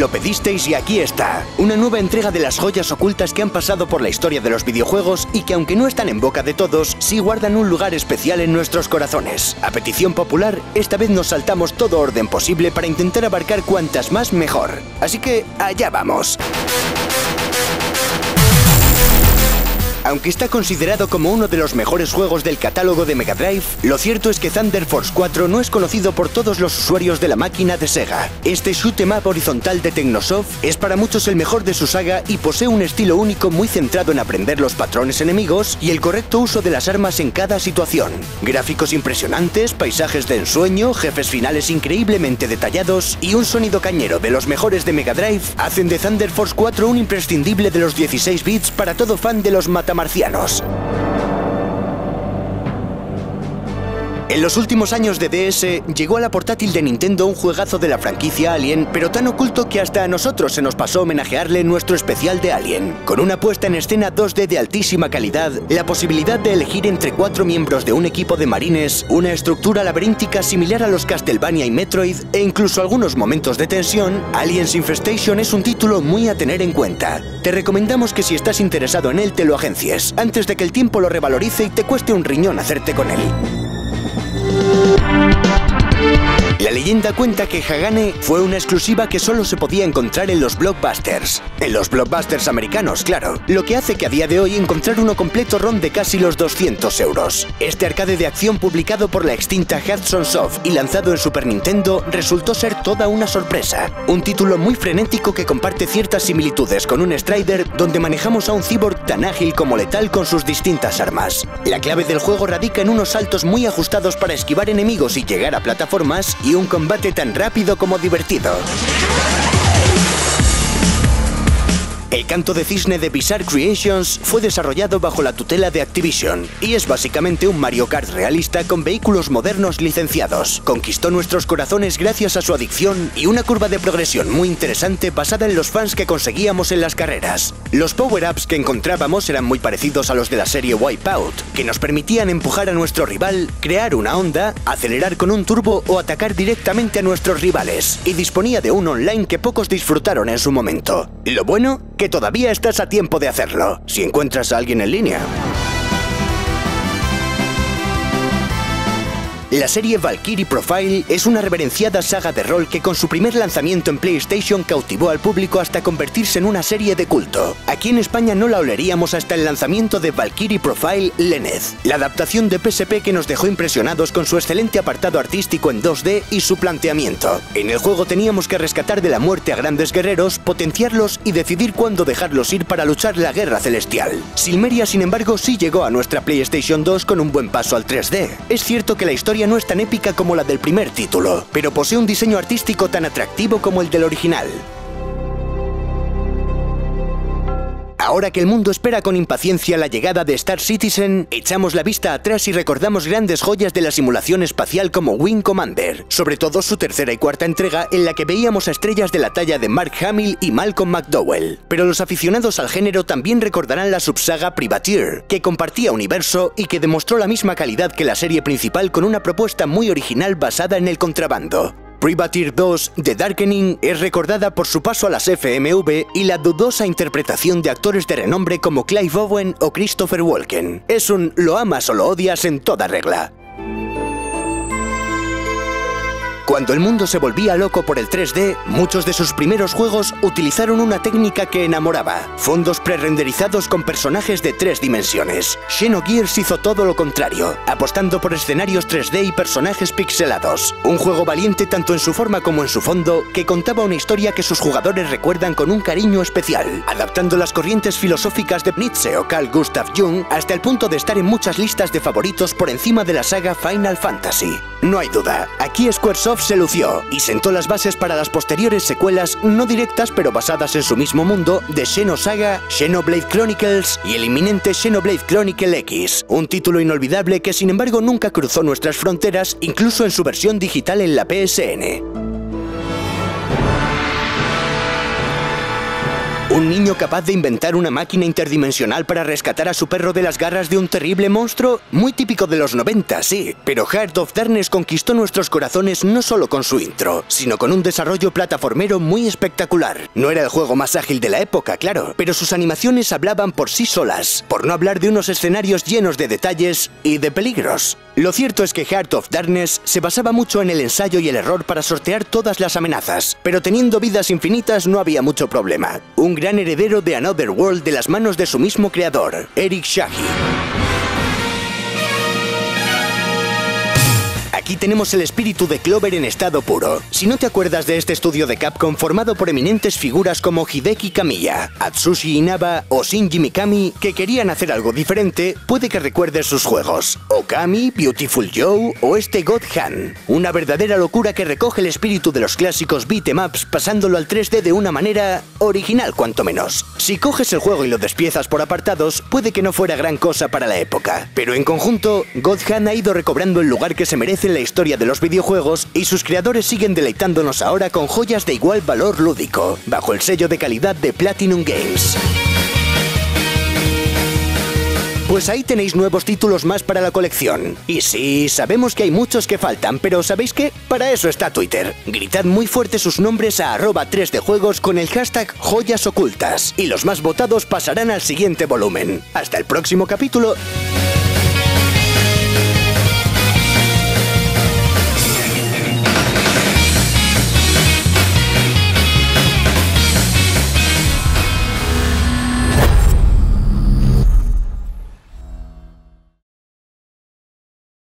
Lo pedisteis y aquí está. Una nueva entrega de las joyas ocultas que han pasado por la historia de los videojuegos y que aunque no están en boca de todos, sí guardan un lugar especial en nuestros corazones. A petición popular, esta vez nos saltamos todo orden posible para intentar abarcar cuantas más mejor. Así que allá vamos. Aunque está considerado como uno de los mejores juegos del catálogo de Mega Drive, lo cierto es que Thunder Force 4 no es conocido por todos los usuarios de la máquina de Sega. Este shoot'em up horizontal de Technosoft es para muchos el mejor de su saga y posee un estilo único muy centrado en aprender los patrones enemigos y el correcto uso de las armas en cada situación. Gráficos impresionantes, paisajes de ensueño, jefes finales increíblemente detallados y un sonido cañero de los mejores de Mega Drive hacen de Thunder Force 4 un imprescindible de los 16 bits para todo fan de los marcianos. En los últimos años de DS llegó a la portátil de Nintendo un juegazo de la franquicia Alien, pero tan oculto que hasta a nosotros se nos pasó homenajearle nuestro especial de Alien. Con una puesta en escena 2D de altísima calidad, la posibilidad de elegir entre cuatro miembros de un equipo de marines, una estructura laberíntica similar a los Castlevania y Metroid, e incluso algunos momentos de tensión, Aliens Infestation es un título muy a tener en cuenta. Te recomendamos que si estás interesado en él te lo agencies, antes de que el tiempo lo revalorice y te cueste un riñón hacerte con él. Thank you. La leyenda cuenta que Hagane fue una exclusiva que solo se podía encontrar en los blockbusters. En los blockbusters americanos, claro. Lo que hace que a día de hoy encontrar uno completo ronde casi los 200 euros. Este arcade de acción publicado por la extinta Hudson Soft y lanzado en Super Nintendo resultó ser toda una sorpresa. Un título muy frenético que comparte ciertas similitudes con un Strider donde manejamos a un cyborg tan ágil como letal con sus distintas armas. La clave del juego radica en unos saltos muy ajustados para esquivar enemigos y llegar a plataformas y un combate tan rápido como divertido. El canto de cisne de Bizarre Creations fue desarrollado bajo la tutela de Activision y es básicamente un Mario Kart realista con vehículos modernos licenciados. Conquistó nuestros corazones gracias a su adicción y una curva de progresión muy interesante basada en los fans que conseguíamos en las carreras. Los power-ups que encontrábamos eran muy parecidos a los de la serie Wipeout, que nos permitían empujar a nuestro rival, crear una onda, acelerar con un turbo o atacar directamente a nuestros rivales, y disponía de un online que pocos disfrutaron en su momento. Lo bueno que todavía estás a tiempo de hacerlo, si encuentras a alguien en línea. La serie Valkyrie Profile es una reverenciada saga de rol que con su primer lanzamiento en PlayStation cautivó al público hasta convertirse en una serie de culto. Aquí en España no la oleríamos hasta el lanzamiento de Valkyrie Profile Lenez, la adaptación de PSP que nos dejó impresionados con su excelente apartado artístico en 2D y su planteamiento. En el juego teníamos que rescatar de la muerte a grandes guerreros, potenciarlos y decidir cuándo dejarlos ir para luchar la guerra celestial. Silmeria, sin embargo, sí llegó a nuestra PlayStation 2 con un buen paso al 3D. Es cierto que la historia no es tan épica como la del primer título, pero posee un diseño artístico tan atractivo como el del original. Ahora que el mundo espera con impaciencia la llegada de Star Citizen, echamos la vista atrás y recordamos grandes joyas de la simulación espacial como Wing Commander, sobre todo su tercera y cuarta entrega en la que veíamos a estrellas de la talla de Mark Hamill y Malcolm McDowell. Pero los aficionados al género también recordarán la subsaga Privateer, que compartía universo y que demostró la misma calidad que la serie principal con una propuesta muy original basada en el contrabando. Privateer 2 The Darkening es recordada por su paso a las FMV y la dudosa interpretación de actores de renombre como Clive Owen o Christopher Walken. Es un lo amas o lo odias en toda regla. Cuando el mundo se volvía loco por el 3D, muchos de sus primeros juegos utilizaron una técnica que enamoraba, fondos prerenderizados con personajes de tres dimensiones. Xenogears hizo todo lo contrario, apostando por escenarios 3D y personajes pixelados. Un juego valiente tanto en su forma como en su fondo, que contaba una historia que sus jugadores recuerdan con un cariño especial, adaptando las corrientes filosóficas de Nietzsche o Carl Gustav Jung hasta el punto de estar en muchas listas de favoritos por encima de la saga Final Fantasy. No hay duda, aquí Squaresoft se lució y sentó las bases para las posteriores secuelas no directas pero basadas en su mismo mundo de Xenosaga, Xenoblade Chronicles y el inminente Xenoblade Chronicle X, un título inolvidable que sin embargo nunca cruzó nuestras fronteras incluso en su versión digital en la PSN. Un niño capaz de inventar una máquina interdimensional para rescatar a su perro de las garras de un terrible monstruo, muy típico de los 90, sí. Pero Heart of Darkness conquistó nuestros corazones no solo con su intro, sino con un desarrollo plataformero muy espectacular. No era el juego más ágil de la época, claro, pero sus animaciones hablaban por sí solas, por no hablar de unos escenarios llenos de detalles y de peligros. Lo cierto es que Heart of Darkness se basaba mucho en el ensayo y el error para sortear todas las amenazas, pero teniendo vidas infinitas no había mucho problema. Un gran heredero de Another World de las manos de su mismo creador, Eric Shahi. Aquí tenemos el espíritu de Clover en estado puro. Si no te acuerdas de este estudio de Capcom formado por eminentes figuras como Hideki Kamiya, Atsushi Inaba o Shinji Mikami que querían hacer algo diferente, puede que recuerdes sus juegos. Okami, Beautiful Joe o este God Han. Una verdadera locura que recoge el espíritu de los clásicos beat'em ups pasándolo al 3D de una manera original cuanto menos. Si coges el juego y lo despiezas por apartados, puede que no fuera gran cosa para la época. Pero en conjunto, God Han ha ido recobrando el lugar que se merece en la historia de los videojuegos y sus creadores siguen deleitándonos ahora con joyas de igual valor lúdico, bajo el sello de calidad de Platinum Games. Pues ahí tenéis nuevos títulos más para la colección. Y sí, sabemos que hay muchos que faltan, pero ¿sabéis qué? Para eso está Twitter. Gritad muy fuerte sus nombres a arroba 3 de con el hashtag joyas ocultas. Y los más votados pasarán al siguiente volumen. Hasta el próximo capítulo.